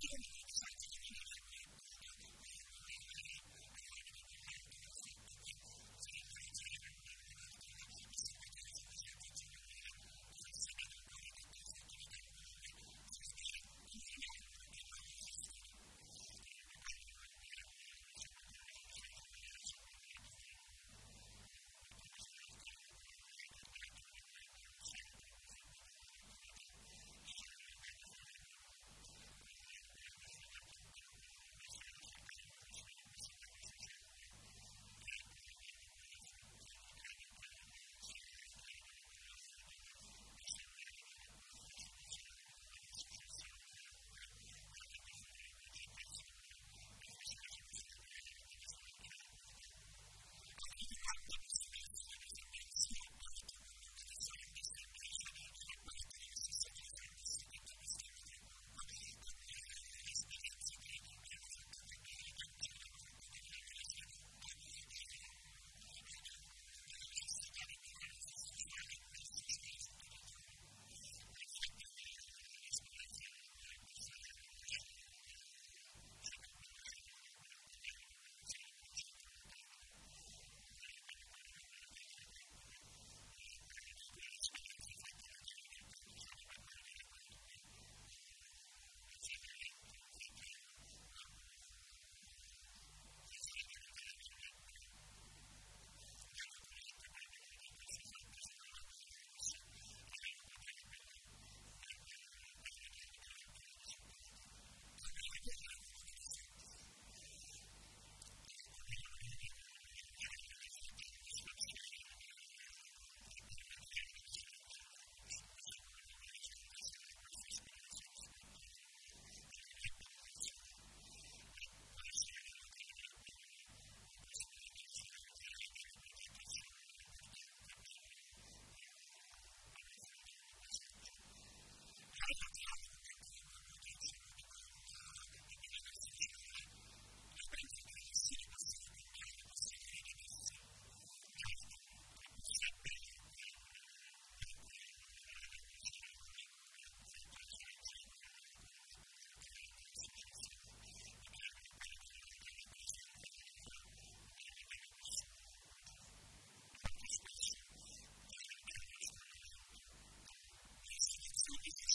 doing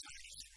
nice.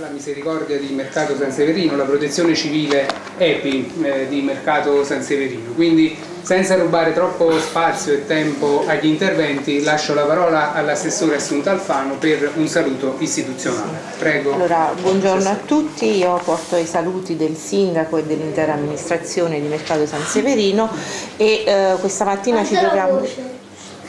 La misericordia di Mercato San Severino, la protezione civile EPI eh, di Mercato San Severino. Quindi senza rubare troppo spazio e tempo agli interventi lascio la parola all'assessore Assunta Alfano per un saluto istituzionale. Prego. Allora, buongiorno a tutti, io porto i saluti del sindaco e dell'intera amministrazione di Mercato San Severino e eh, questa mattina ci troviamo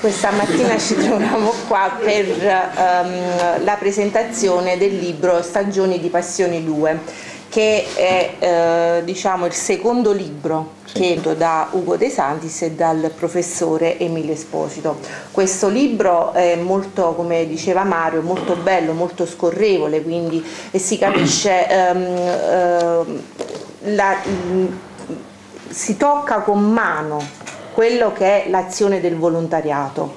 questa mattina ci troviamo qua per um, la presentazione del libro Stagioni di Passioni 2 che è eh, diciamo, il secondo libro sì. da Ugo De Santis e dal professore Emilio Esposito. Questo libro è molto, come diceva Mario, molto bello, molto scorrevole, quindi e si capisce ehm, ehm, la, si tocca con mano quello che è l'azione del volontariato.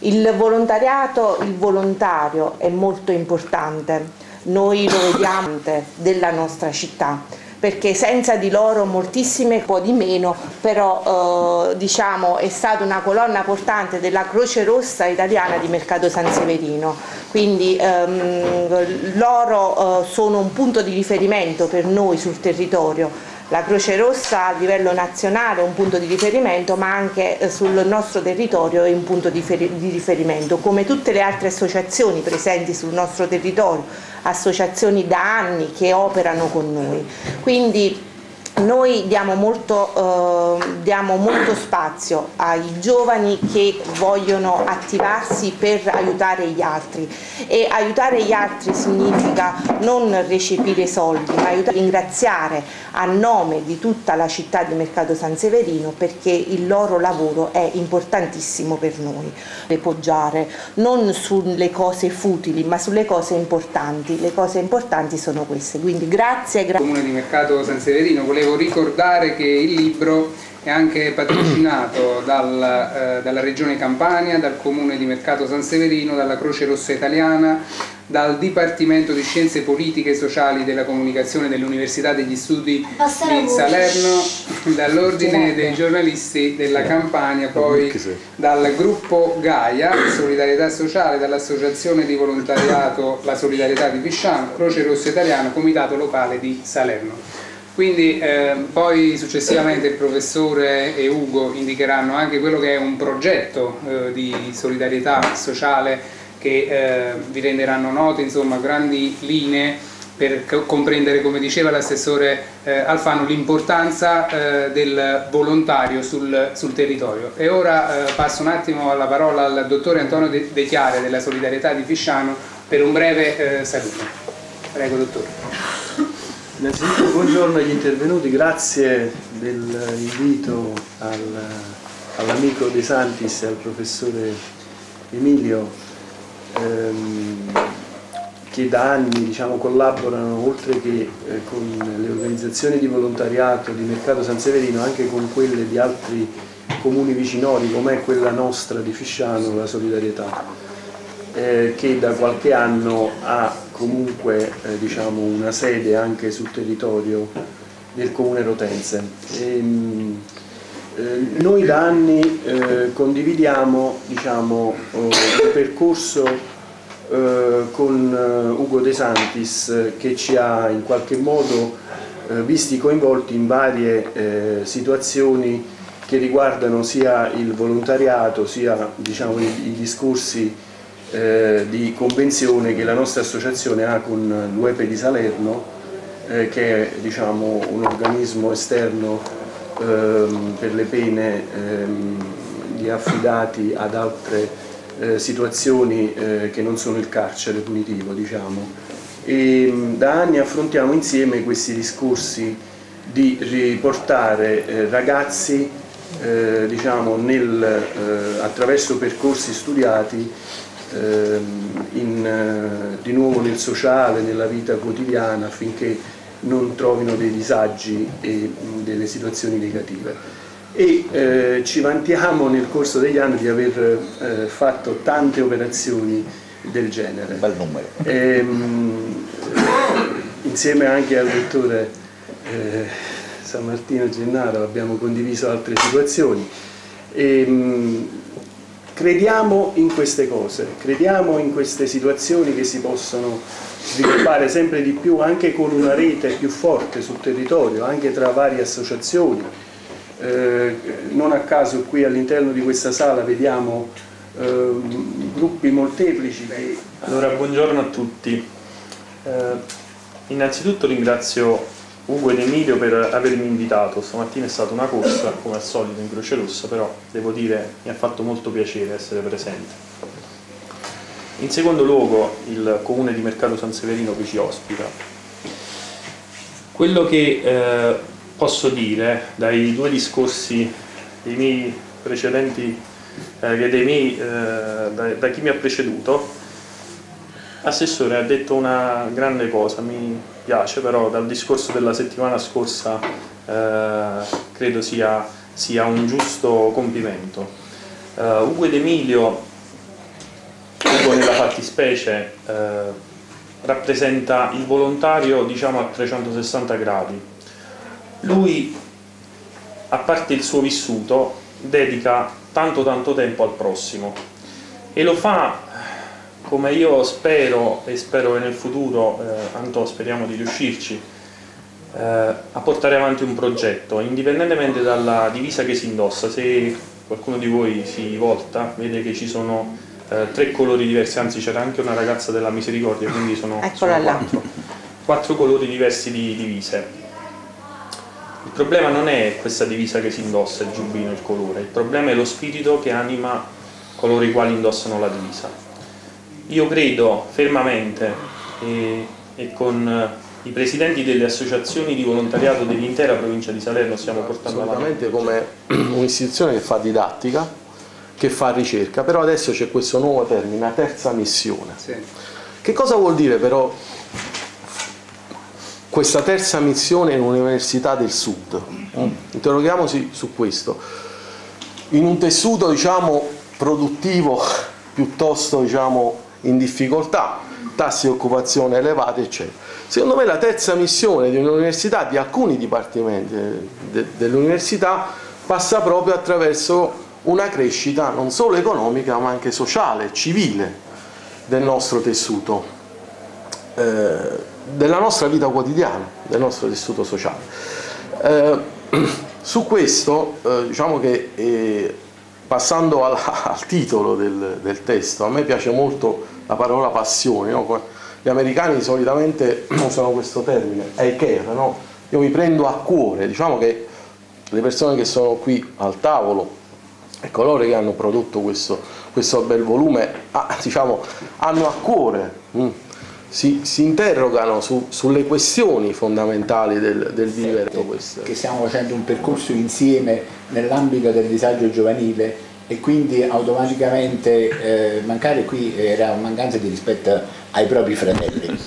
Il volontariato, il volontario è molto importante, noi lo vediamo della nostra città perché senza di loro moltissime po' di meno, però eh, diciamo è stata una colonna portante della Croce Rossa italiana di Mercato San Severino, quindi ehm, loro eh, sono un punto di riferimento per noi sul territorio la Croce Rossa a livello nazionale è un punto di riferimento ma anche eh, sul nostro territorio è un punto di riferimento. Come tutte le altre associazioni presenti sul nostro territorio associazioni da anni che operano con noi. Quindi noi diamo molto, eh, diamo molto, spazio ai giovani che vogliono attivarsi per aiutare gli altri e aiutare gli altri significa non recepire soldi ma aiutare, ringraziare a nome di tutta la città di Mercato San Severino perché il loro lavoro è importantissimo per noi. Poggiare non sulle cose futili ma sulle cose importanti, le cose importanti sono queste, quindi grazie. Gra Comune di Mercato San Severino volevo ricordare che il libro è anche patrocinato dal, eh, dalla Regione Campania, dal Comune di Mercato San Severino, dalla Croce Rossa Italiana, dal Dipartimento di Scienze Politiche e Sociali della Comunicazione dell'Università degli Studi di Salerno, dall'Ordine dei giornalisti della Campania, poi dal gruppo Gaia, Solidarietà Sociale, dall'Associazione di Volontariato La Solidarietà di Pisciano, Croce Rossa Italiana, Comitato Locale di Salerno. Quindi eh, poi successivamente il professore e Ugo indicheranno anche quello che è un progetto eh, di solidarietà sociale che eh, vi renderanno note, insomma, grandi linee per comprendere, come diceva l'assessore eh, Alfano, l'importanza eh, del volontario sul, sul, territorio. E ora eh, passo un attimo la parola al dottore Antonio De, Chiare della Solidarietà di Fisciano per un breve saluto. Prego, dottore. Innanzitutto buongiorno agli intervenuti, grazie dell'invito al, all'amico De Santis e al professore Emilio. Ehm, che da anni diciamo, collaborano oltre che eh, con le organizzazioni di volontariato di Mercato San Severino anche con quelle di altri comuni vicinori come quella nostra di Fisciano, la Solidarietà eh, che da qualche anno ha comunque eh, diciamo una sede anche sul territorio del comune rotense. E, ehm, eh, noi da anni eh, condividiamo diciamo, un percorso eh, con eh, Ugo De Santis che ci ha in qualche modo visti coinvolti in varie situazioni che riguardano sia il volontariato sia diciamo, i, i discorsi eh, di convenzione che la nostra associazione ha con l'UEPE di Salerno, eh, che è diciamo, un organismo esterno ehm, per le pene ehm, di affidati ad altre eh, situazioni eh, che non sono il carcere punitivo. Diciamo. E, mm, da anni affrontiamo insieme questi discorsi di riportare eh, ragazzi diciamo, nel, attraverso percorsi studiati in, eh, di nuovo nel sociale, nella vita quotidiana affinché non trovino dei disagi e delle situazioni negative. E eh, ci vantiamo nel corso degli anni di aver eh, fatto tante operazioni del genere. Bel numero. E, ehm, insieme anche al dottore eh, San Martino Gennaro abbiamo condiviso altre situazioni. E, ehm, crediamo in queste cose, crediamo in queste situazioni che si possono sviluppare sempre di più anche con una rete più forte sul territorio, anche tra varie associazioni. Eh, non a caso qui all'interno di questa sala vediamo eh, gruppi molteplici. Che... Allora, buongiorno a tutti. Eh, innanzitutto ringrazio Ugo ed Emilio per avermi invitato. Stamattina è stata una corsa, come al solito in Croce Rossa, però devo dire mi ha fatto molto piacere essere presente. In secondo luogo il comune di Mercato San Severino che ci ospita. Quello che eh, posso dire dai due discorsi dei miei precedenti, eh, dei miei, eh, da, da chi mi ha preceduto, Assessore ha detto una grande cosa, mi piace però dal discorso della settimana scorsa eh, credo sia, sia, un giusto complimento. Uh, Ugo ed Emilio, Ugo nella fattispecie, uh, rappresenta il volontario diciamo a 360 gradi. Lui, a parte il suo vissuto, dedica tanto tanto tempo al prossimo e lo fa come io spero e spero che nel futuro, eh, Antò, speriamo di riuscirci, eh, a portare avanti un progetto, indipendentemente dalla divisa che si indossa, se qualcuno di voi si volta, vede che ci sono eh, tre colori diversi, anzi c'era anche una ragazza della misericordia, quindi sono, sono quattro, quattro colori diversi di divise. Il problema non è questa divisa che si indossa, il giubbino, il colore, il problema è lo spirito che anima coloro i quali indossano la divisa. Io credo fermamente e, e con eh, i presidenti delle associazioni di volontariato dell'intera provincia di Salerno stiamo portando avanti. come un'istituzione che fa didattica, che fa ricerca, però adesso c'è questo nuovo termine, la terza missione. Sì. Che cosa vuol dire però questa terza missione in un'università del sud? Mm. Interroghiamoci su questo. In un tessuto diciamo, produttivo piuttosto diciamo, in difficoltà, tassi di occupazione elevati, eccetera. Secondo me la terza missione di un'università, di alcuni dipartimenti de, dell'università, passa proprio attraverso una crescita non solo economica ma anche sociale, civile del nostro tessuto, eh, della nostra vita quotidiana, del nostro tessuto sociale. Eh, su questo eh, diciamo che eh, passando al, al titolo del, del, testo, a me piace molto la parola passione, no? gli americani solitamente usano questo termine, I care, no? io mi prendo a cuore, diciamo che le persone che sono qui al tavolo e coloro che hanno prodotto questo, questo bel volume ah, diciamo, hanno a cuore, mh, mm, si, si, interrogano su, sulle questioni fondamentali del, del vivere. Che stiamo facendo un percorso insieme nell'ambito del disagio giovanile e quindi automaticamente eh, mancare qui era mancanza di rispetto ai propri fratelli.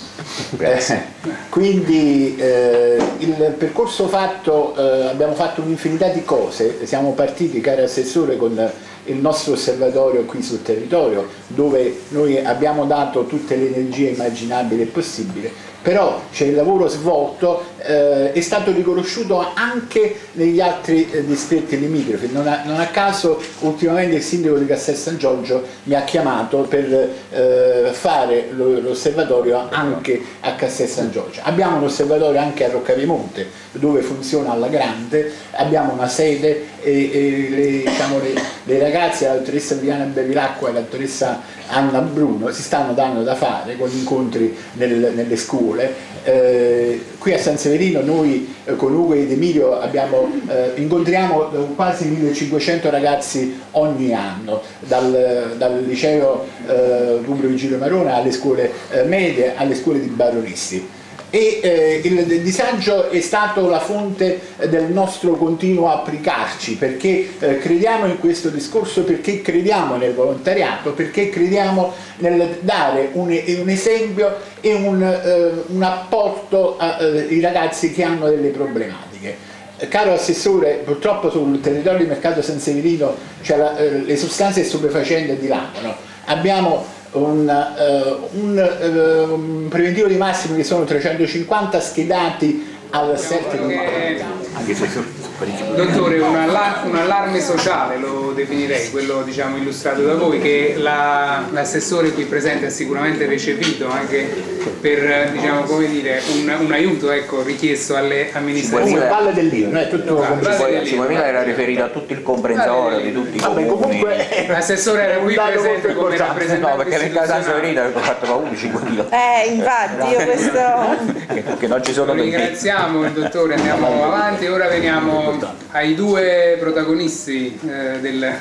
Eh, quindi eh, il percorso fatto, eh, abbiamo fatto un'infinità di cose, siamo partiti caro Assessore con il nostro osservatorio qui sul territorio dove noi abbiamo dato tutte le energie immaginabili e possibili però c'è il lavoro svolto, eh, è stato riconosciuto anche negli altri eh, distretti limitrofi, non a, non a, caso ultimamente il sindaco di Castel San Giorgio mi ha chiamato per eh, fare l'osservatorio anche a Castel San Giorgio. Abbiamo un osservatorio anche a Roccaviemonte dove funziona alla grande, abbiamo una sede e, e le, diciamo, le, le, ragazze, la dottoressa Viviana Bevilacqua e la dottoressa Anna Bruno si stanno dando da fare con incontri nel, nelle scuole. Eh, qui a San Severino noi eh, con Ugo ed Emilio abbiamo, eh, incontriamo quasi 1500 ragazzi ogni anno, dal, dal liceo eh, Rubro Vigilio Marona alle scuole eh, medie, alle scuole di baronisti e eh, il disagio è stato la fonte del nostro continuo applicarci perché eh, crediamo in questo discorso, perché crediamo nel volontariato, perché crediamo nel dare un, un esempio e un, eh, un apporto ai ragazzi che hanno delle problematiche. Caro Assessore, purtroppo sul territorio di Mercato San Severino cioè la, eh, le sostanze stupefacenti dilagano. Abbiamo un, uh, un, uh, un, preventivo di massimo che sono 350 schedati al 7 di Dottore, un, un, allarme sociale lo definirei, quello diciamo, illustrato da voi, che l'assessore la, qui presente ha sicuramente recepito anche per diciamo, dire, un, un, aiuto ecco, richiesto alle amministrazioni. Come palle del libro, non è tutto no, 5.000 era riferito a tutto il comprensorio di tutti i Vabbè, comuni. L'assessore era qui presente come rappresentante. No, perché nel caso San Severino avevo fatto paura 5.000. Eh, infatti, io questo... che non ci sono Ringraziamo il dottore, andiamo avanti, ora veniamo ai due protagonisti eh, del,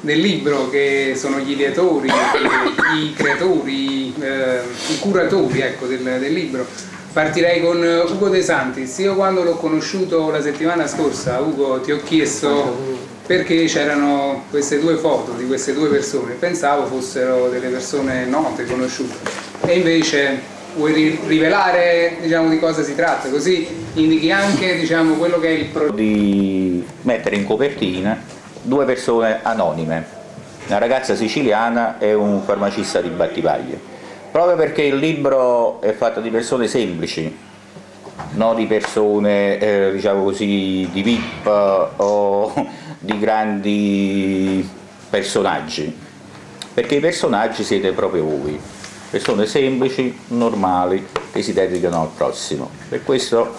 del, libro che sono gli ideatori, i creatori, eh, i curatori ecco, del, del libro. Partirei con Ugo De Santis. Io quando l'ho conosciuto la settimana scorsa, Ugo, ti ho chiesto perché c'erano queste due foto di queste due persone. Pensavo fossero delle persone note, conosciute. E invece vuoi rivelare diciamo, di cosa si tratta? Così indichi anche diciamo, quello che è il progetto. Di mettere in copertina due persone anonime, una ragazza siciliana e un farmacista di Battipaglia proprio perché il libro è fatto di persone semplici, non di persone, eh, diciamo così, di VIP o di grandi personaggi, perché i personaggi siete proprio voi, persone semplici, normali, che si dedicano al prossimo. Per questo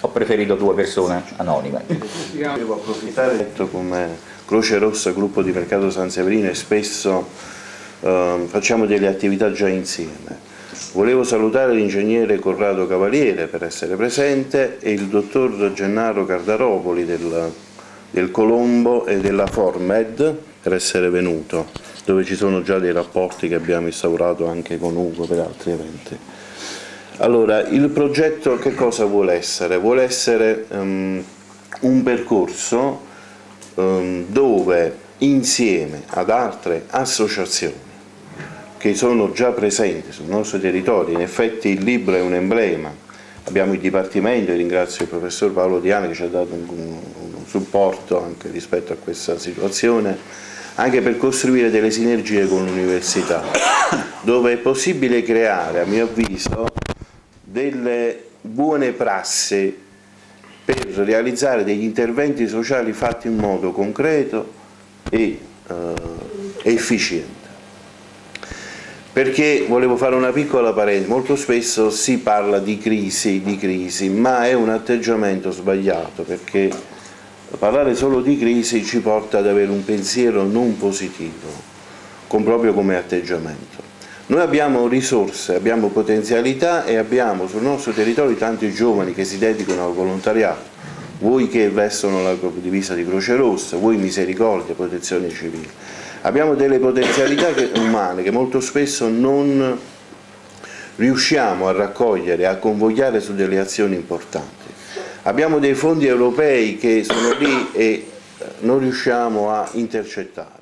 ho preferito due persone anonime. Devo approfittare come Croce Rossa, gruppo di Mercato San Severino e spesso Ehm, facciamo delle attività già insieme. Volevo salutare l'ingegnere Corrado Cavaliere per essere presente e il dottor Gennaro Cardaropoli del, del Colombo e della Formed per essere venuto, dove ci sono già dei rapporti che abbiamo instaurato anche con Ugo per altri eventi. Allora, il progetto che cosa vuole essere? Vuole essere um, un percorso um, dove insieme ad altre associazioni che sono già presenti sul nostro territorio, in effetti il libro è un emblema, abbiamo il Dipartimento, e ringrazio il professor Paolo Diana che ci ha dato un, un supporto anche rispetto a questa situazione, anche per costruire delle sinergie con l'università, dove è possibile creare, a mio avviso, delle buone prassi per realizzare degli interventi sociali fatti in modo concreto e eh, efficiente. Perché volevo fare una piccola parentesi, molto spesso si parla di crisi, di crisi, ma è un atteggiamento sbagliato perché parlare solo di crisi ci porta ad avere un pensiero non positivo, con proprio come atteggiamento. Noi abbiamo risorse, abbiamo potenzialità e abbiamo sul nostro territorio tanti giovani che si dedicano al volontariato, voi che vestono la divisa di Croce Rossa, voi Misericordia, Protezione Civile Abbiamo delle potenzialità che, umane che molto spesso non riusciamo a raccogliere, a convogliare su delle azioni importanti. Abbiamo dei fondi europei che sono lì e non riusciamo a intercettare.